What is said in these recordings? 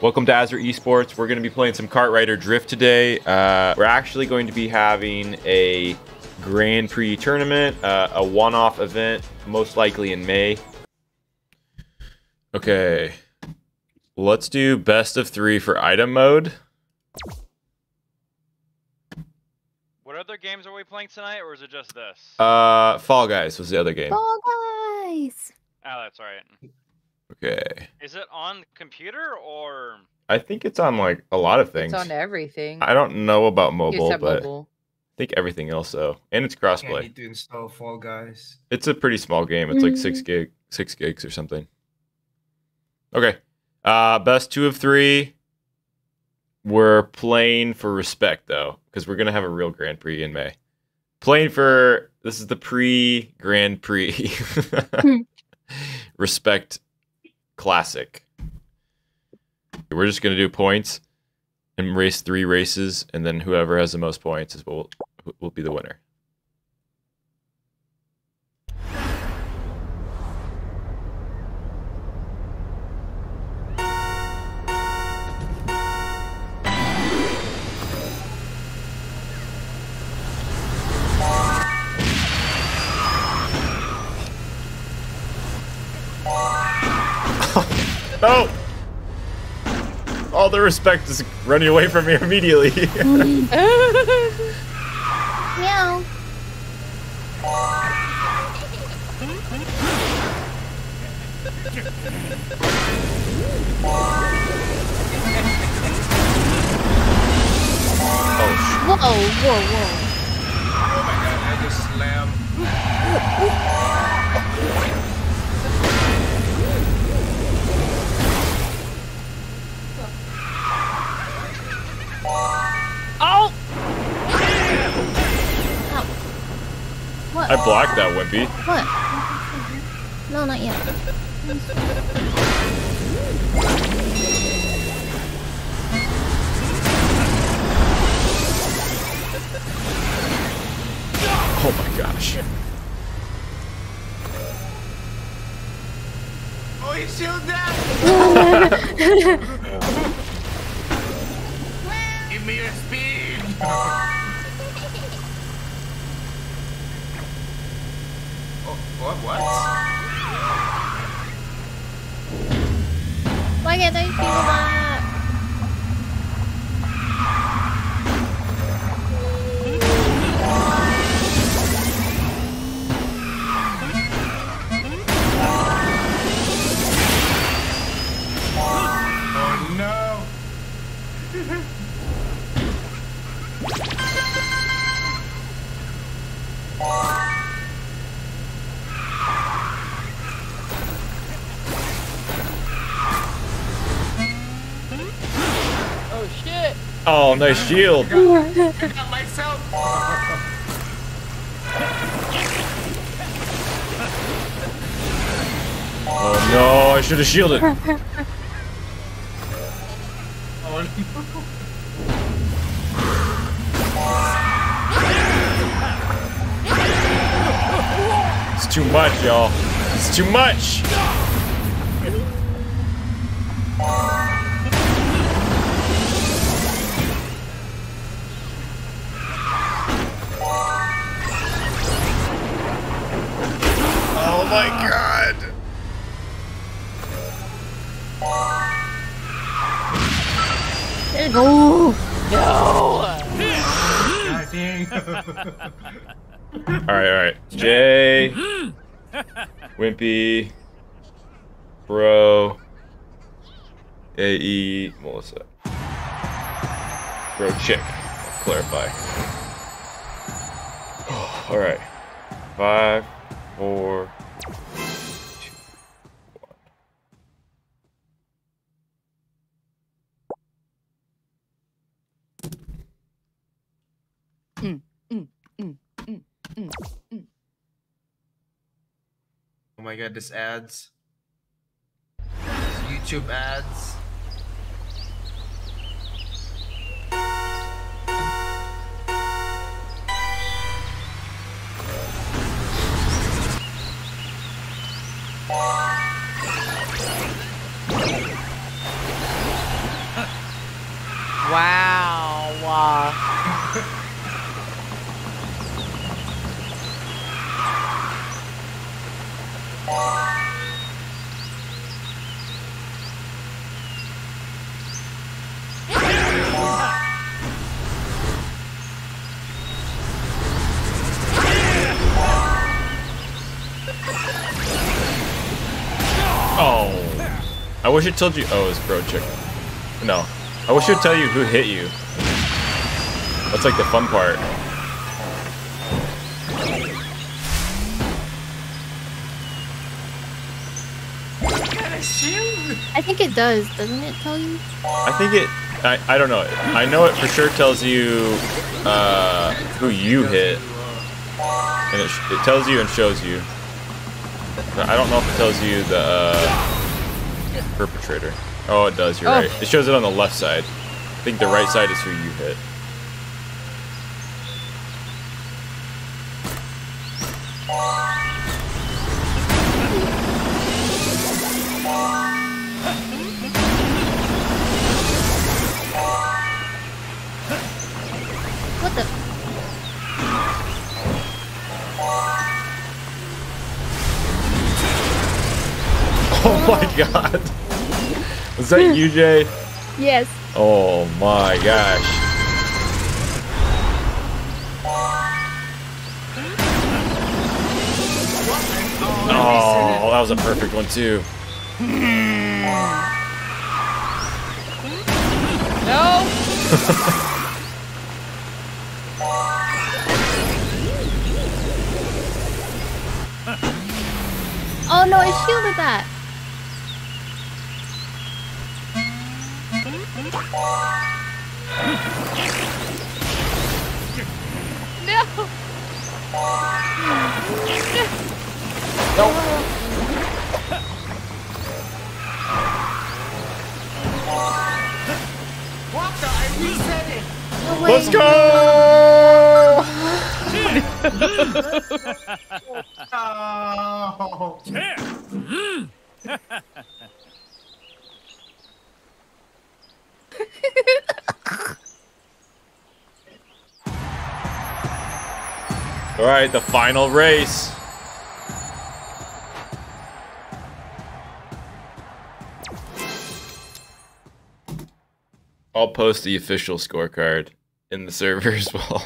Welcome to Azra Esports. We're going to be playing some Kart Rider Drift today. Uh, we're actually going to be having a Grand Prix tournament, uh, a one-off event, most likely in May. Okay, let's do best of three for item mode. What other games are we playing tonight, or is it just this? Uh, Fall Guys was the other game. Fall Guys. Oh, that's right. Okay, Is it on computer or? I think it's on like a lot of things. It's on everything. I don't know about mobile, Except but mobile. I think everything else though, and it's Yeah, I crossplay. need to install Fall Guys. It's a pretty small game. It's like six Mhm. gig, six gigs or something. Okay. Uh, best two of three. We're playing for respect though, because we're gonna have a real Grand Prix in May. Playing for this is the pre Grand Prix. respect classic. We're just gonna do points and race three races, and then whoever has the most points is will will be the winner. No! All the respect is running away from me immediately. Meow. oh, Whoa, whoa, whoa. What? I blocked that wimpy. What? No, not yet. Oh my gosh. Oh, he shield that! Give me your speed! oh, what? What? Why can't I feel Oh, nice shield. Oh no, I should have shielded. It's too much, y'all. It's too much. All right, all right. Jay, Wimpy, Bro, AE, Melissa. Bro, chick. Clarify. all right. Five, four, two, one. Hmm, hmm. Oh my god, this ads. YouTube ads. Wish it told you. Oh, it's bro chick. No. I wish it would tell you who hit you. That's like the fun part. I think it does, doesn't it tell you? I think it. I, I don't know. I know it for sure tells you uh, who you hit, and it, sh- it tells you and shows you. I don't know if it tells you the uh, perpetrator. Oh, it does. You're Oh. right. It shows it on the left side. I think the right side is who you hit. God. Was that you, Jay? Yes. Oh my gosh. Oh, that was a perfect one too. No. Oh no, it shielded that. No. No way. Let's go! All right, the final race. I'll post the official scorecard in the server as well.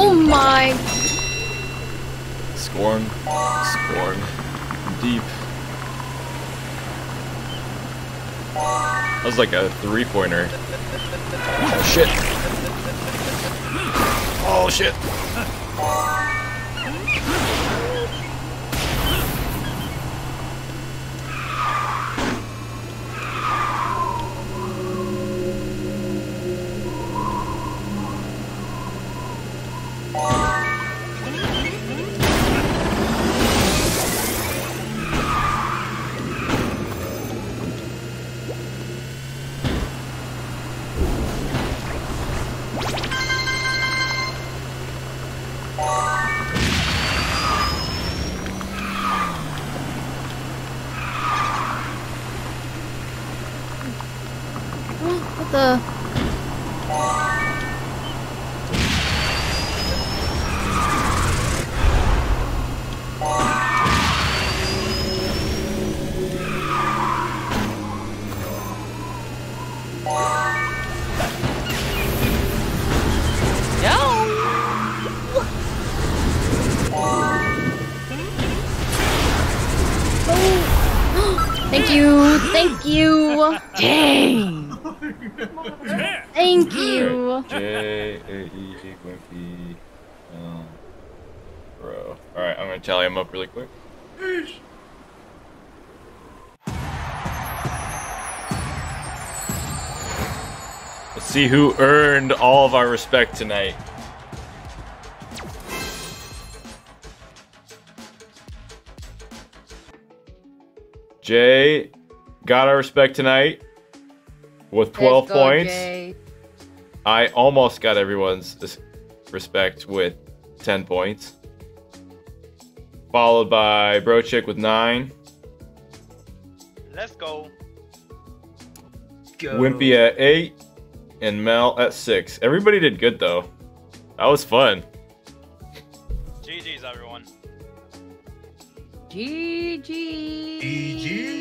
Oh, my. scorn, scorn, deep. That was like a three-pointer. Oh shit! Oh shit! You. Thank you. Dang. Thank you. J A E G Wimpy. Um, bro. All right, I'm gonna tally them up really quick. Let's see who earned all of our respect tonight. Jay got our respect tonight with 12 Let's go, points. Jay. I almost got everyone's respect with 10 points. Followed by Bro Chick with 9. Let's go. Go. Wimpy at 8. And Mel at 6. Everybody did good though. That was fun. GG. GG.